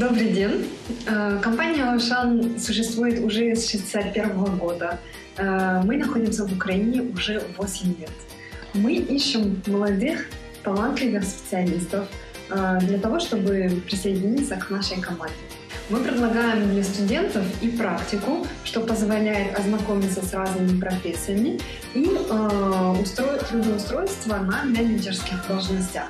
Добрый день. Э, компания Ocean существует уже с 1961 года. Э, мы находимся в Украине уже 8 лет. Мы ищем молодых, талантливых специалистов э, для того, чтобы присоединиться к нашей команде. Мы предлагаем для студентов и практику, что позволяет ознакомиться с разными профессиями и э, устроить трудоустройство на менеджерских должностях.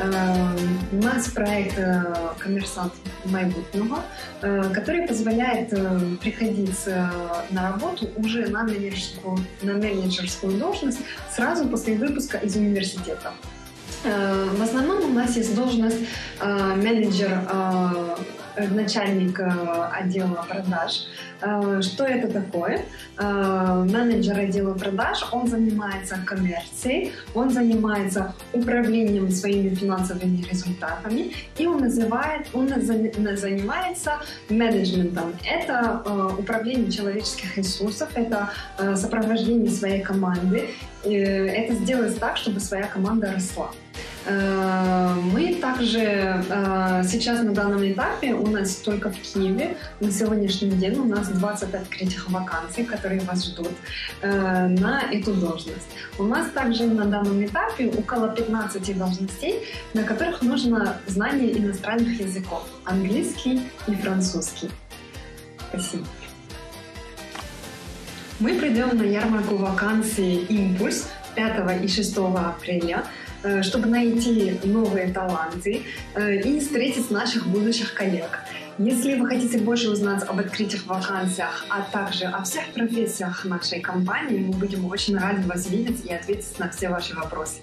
Э, у нас проект э, «Коммерсант майбутнего», э, который позволяет приходить на работу уже на менеджерскую, на менеджерскую должность сразу после выпуска из университета. В основном у нас есть должность менеджер Э, начальник э, отдела продаж. Э, что это такое? Менеджер отдела продаж, он занимается коммерцией, он занимается управлением своими финансовыми результатами, и он, называет, он занимается менеджментом. Это управление человеческих ресурсов, это сопровождение своей команды, это сделать так, чтобы своя команда росла. Э, мы также э, сейчас на данном этапе у нас только в Киеве на сегодняшний день у нас 20 открытых вакансий, которые вас ждут э, на эту должность. У нас также на данном этапе около 15 должностей, на которых нужно знание иностранных языков, английский и французский. Спасибо. Мы придем на ярмарку вакансий «Импульс» 5 и 6 апреля – чтобы найти новые таланты э, и встретить наших будущих коллег. Если вы хотите больше узнать об открытых вакансиях, а также о всех профессиях нашей компании, мы будем очень рады вас видеть и ответить на все ваши вопросы.